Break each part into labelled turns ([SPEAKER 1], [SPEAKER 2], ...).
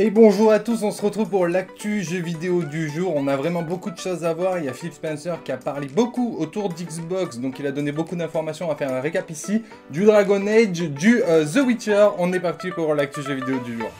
[SPEAKER 1] Et bonjour à tous, on se retrouve pour l'actu jeu vidéo du jour. On a vraiment beaucoup de choses à voir. Il y a Phil Spencer qui a parlé beaucoup autour d'Xbox, donc il a donné beaucoup d'informations. On va faire un récap ici du Dragon Age, du euh, The Witcher. On est parti pour l'actu jeu vidéo du jour.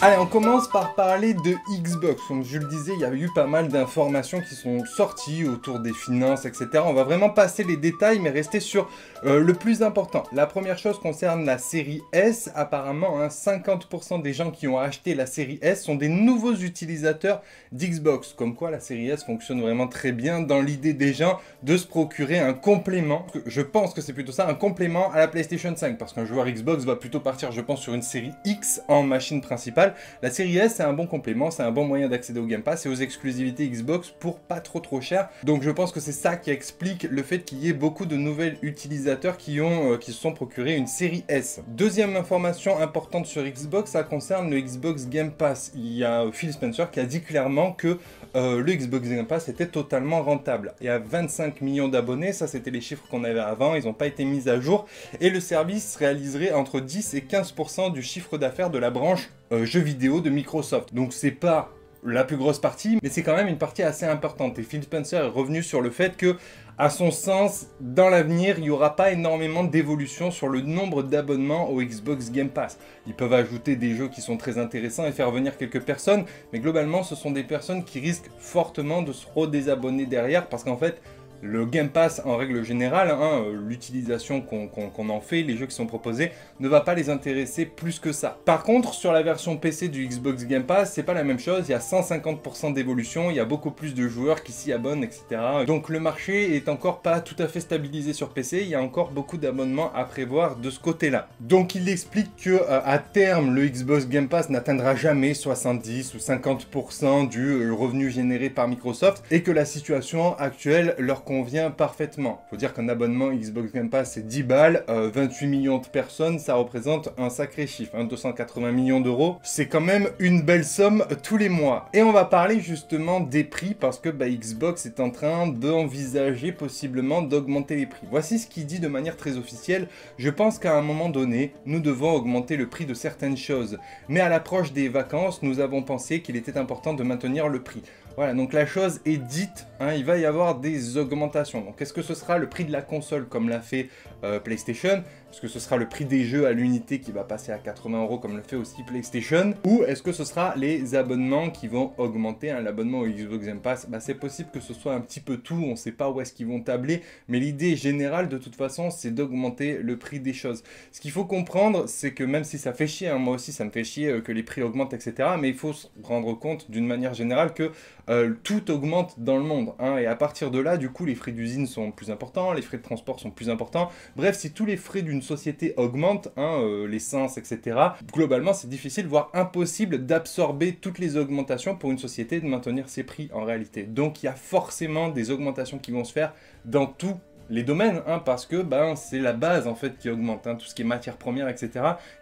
[SPEAKER 1] Allez, on commence par parler de Xbox. Comme je le disais, il y a eu pas mal d'informations qui sont sorties autour des finances, etc. On va vraiment passer les détails, mais rester sur euh, le plus important. La première chose concerne la série S. Apparemment, 50% hein, des gens qui ont acheté la série S sont des nouveaux utilisateurs d'Xbox. Comme quoi, la série S fonctionne vraiment très bien dans l'idée des gens de se procurer un complément. Je pense que c'est plutôt ça, un complément à la PlayStation 5. Parce qu'un joueur Xbox va plutôt partir, je pense, sur une série X en machine principale la série S, c'est un bon complément, c'est un bon moyen d'accéder au Game Pass et aux exclusivités Xbox pour pas trop trop cher. Donc je pense que c'est ça qui explique le fait qu'il y ait beaucoup de nouvelles utilisateurs qui, ont, euh, qui se sont procurés une série S. Deuxième information importante sur Xbox, ça concerne le Xbox Game Pass. Il y a Phil Spencer qui a dit clairement que euh, le Xbox Game Pass était totalement rentable. Il y a 25 millions d'abonnés, ça c'était les chiffres qu'on avait avant, ils n'ont pas été mis à jour, et le service réaliserait entre 10 et 15% du chiffre d'affaires de la branche euh, jeux vidéo de Microsoft. Donc c'est pas la plus grosse partie, mais c'est quand même une partie assez importante. Et Phil Spencer est revenu sur le fait que, à son sens, dans l'avenir, il n'y aura pas énormément d'évolution sur le nombre d'abonnements au Xbox Game Pass. Ils peuvent ajouter des jeux qui sont très intéressants et faire venir quelques personnes, mais globalement, ce sont des personnes qui risquent fortement de se redésabonner derrière, parce qu'en fait, le Game Pass, en règle générale, hein, euh, l'utilisation qu'on en fait, les jeux qui sont proposés, ne va pas les intéresser plus que ça. Par contre, sur la version PC du Xbox Game Pass, c'est pas la même chose. Il y a 150% d'évolution, il y a beaucoup plus de joueurs qui s'y abonnent, etc. Donc le marché est encore pas tout à fait stabilisé sur PC. Il y a encore beaucoup d'abonnements à prévoir de ce côté-là. Donc il explique que euh, à terme, le Xbox Game Pass n'atteindra jamais 70 ou 50% du euh, revenu généré par Microsoft et que la situation actuelle leur convient parfaitement. Faut dire qu'un abonnement Xbox Game Pass c'est 10 balles, 28 euh, millions de personnes, ça représente un sacré chiffre, 280 hein, millions d'euros. C'est quand même une belle somme tous les mois. Et on va parler justement des prix parce que bah, Xbox est en train d'envisager possiblement d'augmenter les prix. Voici ce qu'il dit de manière très officielle. Je pense qu'à un moment donné, nous devons augmenter le prix de certaines choses. Mais à l'approche des vacances, nous avons pensé qu'il était important de maintenir le prix. Voilà, donc la chose est dite, hein, il va y avoir des augmentations. Donc est-ce que ce sera le prix de la console comme l'a fait euh, PlayStation? Est-ce que ce sera le prix des jeux à l'unité qui va passer à 80 euros comme le fait aussi PlayStation Ou est-ce que ce sera les abonnements qui vont augmenter hein, L'abonnement au Xbox Game Pass, bah, c'est possible que ce soit un petit peu tout, on ne sait pas où est-ce qu'ils vont tabler, mais l'idée générale de toute façon c'est d'augmenter le prix des choses. Ce qu'il faut comprendre, c'est que même si ça fait chier, hein, moi aussi ça me fait chier euh, que les prix augmentent, etc., mais il faut se rendre compte d'une manière générale que euh, tout augmente dans le monde. Hein, et à partir de là, du coup, les frais d'usine sont plus importants, les frais de transport sont plus importants. Bref, si tous les frais d'une société augmentent, hein, euh, l'essence, etc., globalement, c'est difficile, voire impossible d'absorber toutes les augmentations pour une société de maintenir ses prix en réalité. Donc, il y a forcément des augmentations qui vont se faire dans tous les domaines, hein, parce que ben, c'est la base en fait qui augmente, tout ce qui est matière première, etc.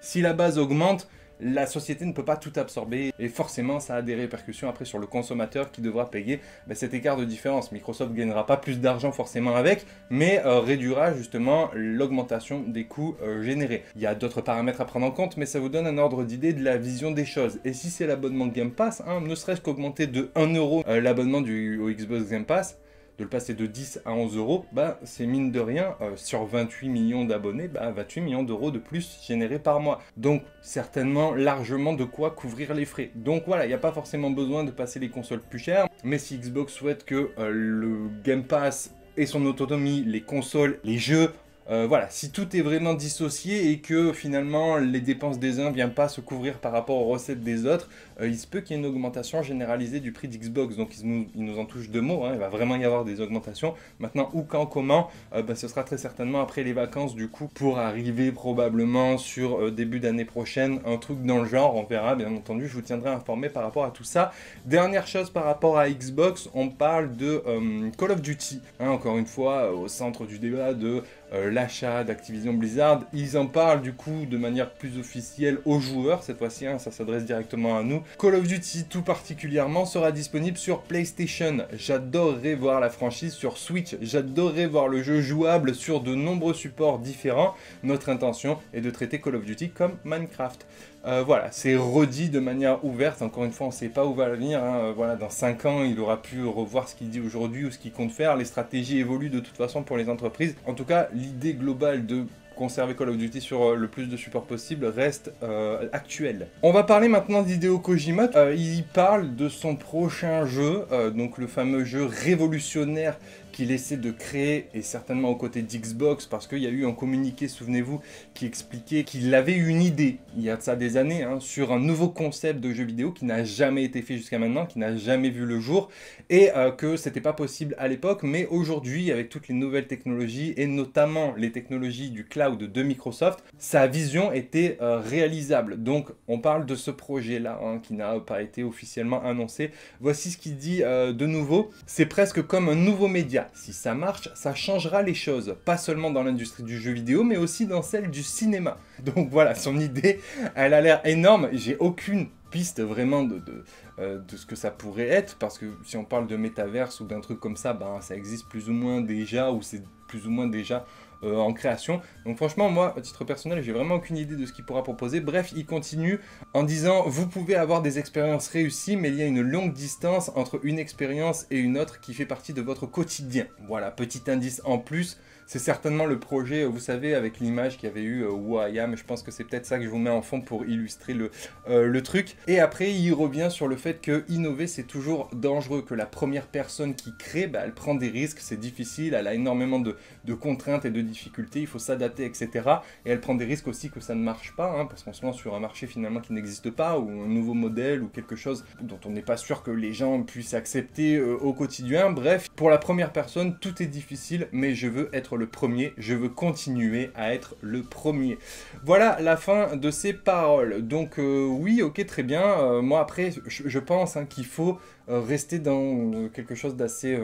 [SPEAKER 1] Si la base augmente, la société ne peut pas tout absorber et forcément ça a des répercussions après sur le consommateur qui devra payer ben, cet écart de différence. Microsoft ne gagnera pas plus d'argent forcément avec, mais euh, réduira justement l'augmentation des coûts euh, générés. Il y a d'autres paramètres à prendre en compte, mais ça vous donne un ordre d'idée de la vision des choses. Et si c'est l'abonnement Game Pass, hein, ne serait-ce qu'augmenter de 1 euro euh, l'abonnement au Xbox Game Pass, de le passer de 10 à 11 euros, bah, c'est mine de rien, euh, sur 28 millions d'abonnés, bah, 28 millions d'euros de plus générés par mois. Donc, certainement largement de quoi couvrir les frais. Donc voilà, il n'y a pas forcément besoin de passer les consoles plus chères, mais si Xbox souhaite que euh, le Game Pass et son autonomie, les consoles, les jeux euh, voilà, si tout est vraiment dissocié et que finalement les dépenses des uns ne viennent pas se couvrir par rapport aux recettes des autres, euh, il se peut qu'il y ait une augmentation généralisée du prix d'Xbox. Donc il nous, en touche deux mots, hein. il va vraiment y avoir des augmentations. Maintenant, où, quand, comment, euh, bah, ce sera très certainement après les vacances du coup pour arriver probablement sur début d'année prochaine, un truc dans le genre, on verra bien entendu, je vous tiendrai informé par rapport à tout ça. Dernière chose par rapport à Xbox, on parle de Call of Duty, hein, encore une fois au centre du débat de l'achat d'Activision Blizzard. Ils en parlent du coup de manière plus officielle aux joueurs cette fois-ci, hein, ça s'adresse directement à nous. Call of Duty tout particulièrement sera disponible sur PlayStation. J'adorerais voir la franchise sur Switch, j'adorerais voir le jeu jouable sur de nombreux supports différents. Notre intention est de traiter Call of Duty comme Minecraft. Euh, voilà, c'est redit de manière ouverte. Encore une fois, on ne sait pas où va venir. Hein. Euh, voilà, dans 5 ans, il aura pu revoir ce qu'il dit aujourd'hui ou ce qu'il compte faire. Les stratégies évoluent de toute façon pour les entreprises. En tout cas, l'idée globale de conserver Call of Duty sur euh, le plus de supports possible reste actuelle. On va parler maintenant d'Hideo Kojima. il parle de son prochain jeu, donc le fameux jeu révolutionnaire qu'il essaie de créer, et certainement aux côtés d'Xbox, parce qu'il y a eu un communiqué, souvenez-vous, qui expliquait qu'il avait une idée, il y a de ça des années, hein, sur un nouveau concept de jeu vidéo qui n'a jamais été fait jusqu'à maintenant, qui n'a jamais vu le jour, et euh, que c'était pas possible à l'époque, mais aujourd'hui, avec toutes les nouvelles technologies, et notamment les technologies du cloud de Microsoft, sa vision était euh, réalisable. Donc, on parle de ce projet-là, hein, qui n'a pas été officiellement annoncé. Voici ce qu'il dit euh, de nouveau. C'est presque comme un nouveau média si ça marche, ça changera les choses, pas seulement dans l'industrie du jeu vidéo, mais aussi dans celle du cinéma. Donc voilà, son idée, elle a l'air énorme, j'ai aucune piste vraiment de, euh, de, ce que ça pourrait être, parce que si on parle de métaverse ou d'un truc comme ça, ben, ça existe plus ou moins déjà, ou c'est plus ou moins déjà euh, en création. Donc franchement, moi, à titre personnel, j'ai vraiment aucune idée de ce qu'il pourra proposer. Bref, il continue en disant, vous pouvez avoir des expériences réussies, mais il y a une longue distance entre une expérience et une autre qui fait partie de votre quotidien. Voilà, petit indice en plus. C'est certainement le projet, vous savez, avec l'image qu'il y avait eu euh, Who I Am. Je pense que c'est peut-être ça que je vous mets en fond pour illustrer le, euh, le truc. Et après, il revient sur le fait que innover, c'est toujours dangereux. Que la première personne qui crée, bah, elle prend des risques, c'est difficile, elle a énormément de, de contraintes et de difficultés, il faut s'adapter, etc. Et elle prend des risques aussi que ça ne marche pas, hein, parce qu'on se lance sur un marché finalement qui n'existe pas, ou un nouveau modèle, ou quelque chose dont on n'est pas sûr que les gens puissent accepter euh, au quotidien. Bref, pour la première personne, tout est difficile, mais je veux le premier, je veux continuer à être le premier. Voilà la fin de ces paroles. Donc euh, oui, ok, très bien. Euh, moi après, je, pense hein, qu'il faut rester dans quelque chose d'assez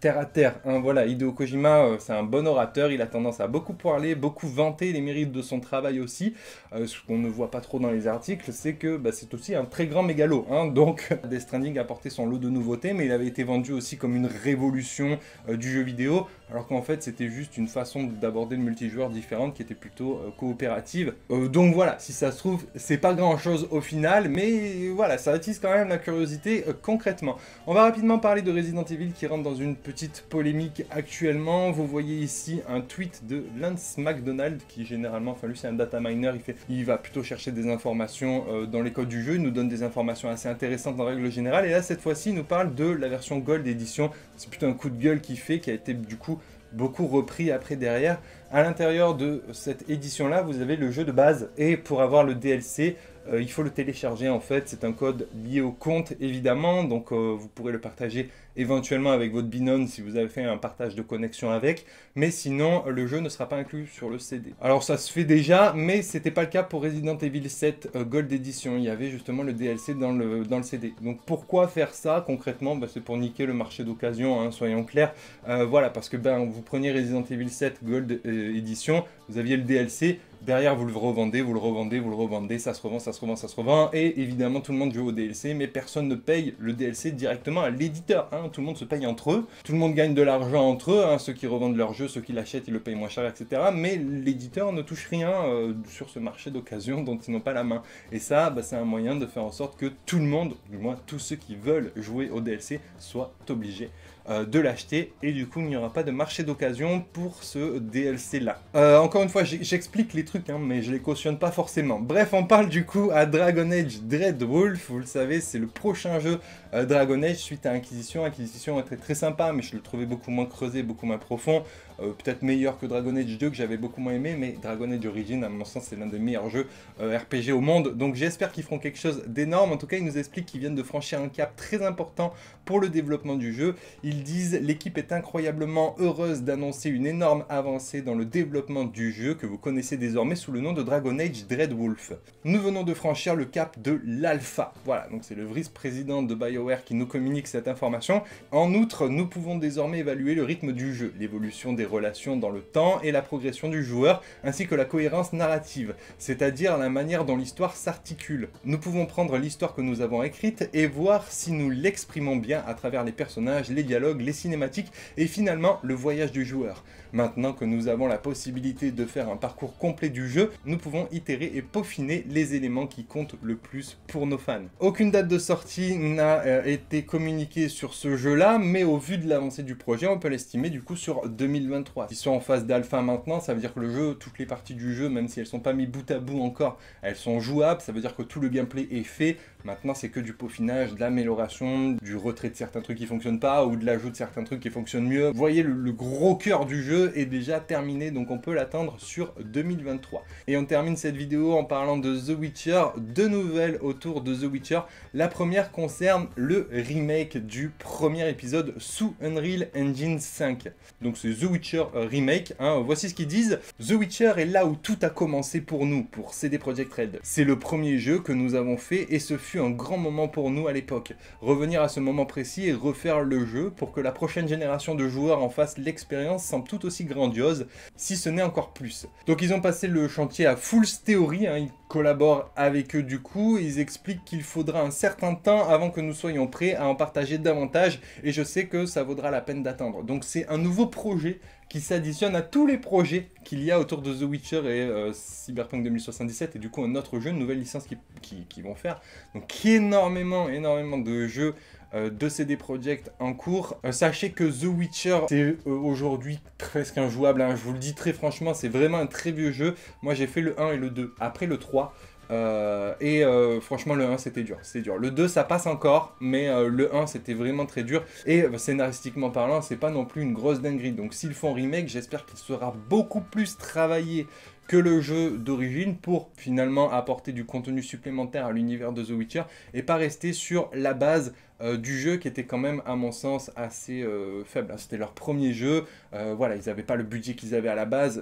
[SPEAKER 1] terre à terre. Hein. Voilà, Hideo Kojima, c'est un bon orateur, il a tendance à beaucoup parler, beaucoup vanter les mérites de son travail aussi. ce qu'on ne voit pas trop dans les articles, c'est que bah, c'est aussi un très grand mégalo. Hein. Donc, Death Stranding a apporté son lot de nouveautés, mais il avait été vendu aussi comme une révolution du jeu vidéo, alors qu'en fait c'était juste une façon d'aborder le multijoueur différente qui était plutôt coopérative. donc voilà, si ça se trouve, c'est pas grand chose au final, mais voilà, ça attise quand même la curiosité concrètement. On va rapidement parler de Resident Evil qui rentre dans une petite polémique actuellement. Vous voyez ici un tweet de Lance McDonald qui généralement, enfin lui c'est un data miner, il, fait, il va plutôt chercher des informations euh, dans les codes du jeu, il nous donne des informations assez intéressantes en règle générale. Et là cette fois-ci il nous parle de la version Gold édition. C'est plutôt un coup de gueule qu'il fait, qui a été du coup beaucoup repris après derrière. À l'intérieur de cette édition-là, vous avez le jeu de base et pour avoir le DLC, euh, il faut le télécharger en fait. C'est un code lié au compte évidemment, donc euh, vous pourrez le partager éventuellement avec votre binôme si vous avez fait un partage de connexion avec, mais sinon le jeu ne sera pas inclus sur le CD. Alors ça se fait déjà, mais c'était pas le cas pour Resident Evil 7 euh, Gold Edition, il y avait justement le DLC dans le, CD. Donc pourquoi faire ça concrètement? Bah, C'est pour niquer le marché d'occasion, hein, soyons clairs. Voilà, parce que ben, vous preniez Resident Evil 7 Gold Edition, vous aviez le DLC, Derrière, vous le revendez, vous le revendez, vous le revendez, ça se revend, ça se revend, ça se revend. Et évidemment, tout le monde joue au DLC, mais personne ne paye le DLC directement à l'éditeur. Hein. Tout le monde se paye entre eux. Tout le monde gagne de l'argent entre eux. Hein. Ceux qui revendent leur jeu, ceux qui l'achètent, ils le payent moins cher, etc. Mais l'éditeur ne touche rien euh, sur ce marché d'occasion dont ils n'ont pas la main. Et ça, bah, c'est un moyen de faire en sorte que tout le monde, du moins tous ceux qui veulent jouer au DLC, soient obligés de l'acheter et du coup il n'y aura pas de marché d'occasion pour ce DLC là. Euh, encore une fois j'explique les trucs hein, mais je les cautionne pas forcément. Bref on parle du coup à Dragon Age Dreadwolf, vous le savez c'est le prochain jeu euh, Dragon Age suite à Inquisition. Inquisition était très sympa mais je le trouvais beaucoup moins creusé, beaucoup moins profond. Peut-être meilleur que Dragon Age 2 que j'avais beaucoup moins aimé mais Dragon Age Origin à mon sens c'est l'un des meilleurs jeux RPG au monde donc j'espère qu'ils feront quelque chose d'énorme. En tout cas ils nous expliquent qu'ils viennent de franchir un cap très important pour le développement du jeu. Ils disent l'équipe est incroyablement heureuse d'annoncer une énorme avancée dans le développement du jeu que vous connaissez désormais sous le nom de Dragon Age Dreadwolf. Nous venons de franchir le cap de l'alpha. Voilà, donc c'est le vice-président de BioWare Qui nous communique cette information. En outre, nous pouvons désormais évaluer le rythme du jeu, l'évolution des relations dans le temps et la progression du joueur, ainsi que la cohérence narrative, c'est-à-dire la manière dont l'histoire s'articule. Nous pouvons prendre l'histoire que nous avons écrite et voir si nous l'exprimons bien à travers les personnages, les dialogues, les cinématiques et finalement le voyage du joueur. Maintenant que nous avons la possibilité de faire un parcours complet du jeu, nous pouvons itérer et peaufiner les éléments qui comptent le plus pour nos fans. Aucune date de sortie n'a euh, été communiquée sur ce jeu-là, mais au vu de l'avancée du projet, on peut l'estimer du coup sur 2023. Ils sont en phase d'alpha maintenant, ça veut dire que le jeu, toutes les parties du jeu, même si elles sont pas mis bout à bout encore, elles sont jouables, ça veut dire que tout le gameplay est fait. Maintenant, c'est que du peaufinage, de l'amélioration, du retrait de certains trucs qui fonctionnent pas, ou de l'ajout de certains trucs qui fonctionnent mieux. Vous voyez, le gros cœur du jeu est déjà terminé, donc on peut l'attendre sur 2023. Et on termine cette vidéo en parlant de The Witcher, deux nouvelles autour de The Witcher. La première concerne le remake du premier épisode sous Unreal Engine 5. Donc c'est The Witcher Remake, hein. voici ce qu'ils disent. The Witcher est là où tout a commencé pour nous, pour CD Projekt Red. C'est le premier jeu que nous avons fait et ce fut un grand moment pour nous à l'époque. Revenir à ce moment précis et refaire le jeu pour que la prochaine génération de joueurs en fasse l'expérience semble tout aussi grandiose, si ce n'est encore plus. Donc ils ont passé le chantier à full Theory, hein, ils collaborent avec eux du coup, ils expliquent qu'il faudra un certain temps avant que nous soyons prêts à en partager davantage, et je sais que ça vaudra la peine d'attendre. Donc c'est un nouveau projet qui s'additionne à tous les projets qu'il y a autour de The Witcher et euh, Cyberpunk 2077 et du coup un autre jeu, une nouvelle licence qui, qui vont faire. Donc énormément, énormément de jeux euh, de CD Projekt en cours. Euh, sachez que The Witcher, c'est aujourd'hui presque injouable, hein. je vous le dis très franchement, c'est vraiment un très vieux jeu. Moi j'ai fait le 1 et le 2, après le 3. Et franchement le 1 c'était dur, c'est dur. Le 2 ça passe encore, mais le 1 c'était vraiment très dur. Et scénaristiquement parlant, c'est pas non plus une grosse dinguerie. Donc s'ils font remake, j'espère qu'il sera beaucoup plus travaillé que le jeu d'origine pour finalement apporter du contenu supplémentaire à l'univers de The Witcher et pas rester sur la base euh, du jeu qui était quand même à mon sens assez euh, faible. C'était leur premier jeu, euh, voilà, ils n'avaient pas le budget qu'ils avaient à la base,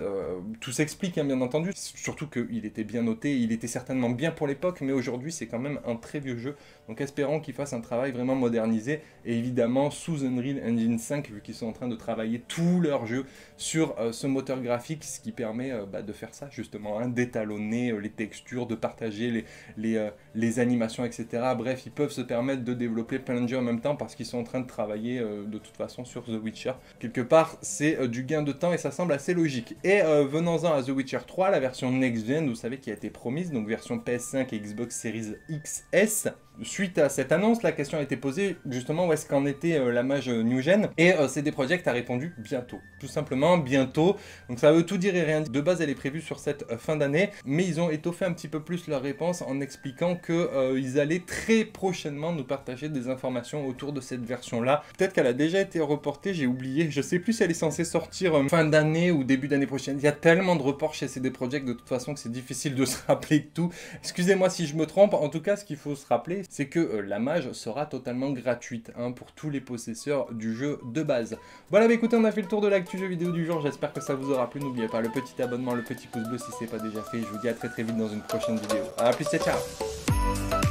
[SPEAKER 1] tout s'explique hein, bien entendu, surtout qu'il était bien noté, il était certainement bien pour l'époque, mais aujourd'hui c'est quand même un très vieux jeu, donc espérons qu'ils fassent un travail vraiment modernisé, et évidemment sous Unreal Engine 5, vu qu'ils sont en train de travailler tout leur jeu sur ce moteur graphique, ce qui permet bah, de faire ça justement, hein, d'étalonner les textures, de partager les, les animations, etc. Bref, ils peuvent se permettre de développer plein de jeux en même temps parce qu'ils sont en train de travailler euh, de toute façon sur The Witcher. Quelque part, c'est euh, du gain de temps et ça semble assez logique. Et euh, venons-en à The Witcher 3, la version next-gen, vous savez, qui a été promise, donc version PS5 et Xbox Series XS suite à cette annonce, la question a été posée justement où est-ce qu'en était la mage New Gen et CD Projekt a répondu bientôt. Tout simplement bientôt. Donc ça veut tout dire et rien dire. De base, elle est prévue sur cette fin d'année, mais ils ont étoffé un petit peu plus leur réponse en expliquant qu'ils allaient très prochainement nous partager des informations autour de cette version-là. Peut-être qu'elle a déjà été reportée, j'ai oublié. Je sais plus si elle est censée sortir euh, fin d'année ou début d'année prochaine. Il y a tellement de reports chez CD Projekt de toute façon que c'est difficile de se rappeler de tout. Excusez-moi si je me trompe. En tout cas, ce qu'il faut se rappeler, c'est que euh, la mage sera totalement gratuite hein, pour tous les possesseurs du jeu de base. Voilà, bah écoutez, on a fait le tour de l'actu jeu vidéo du jour. J'espère que ça vous aura plu. N'oubliez pas le petit abonnement, le petit pouce bleu si c'est pas déjà fait. Je vous dis à très très vite dans une prochaine vidéo. A plus, ciao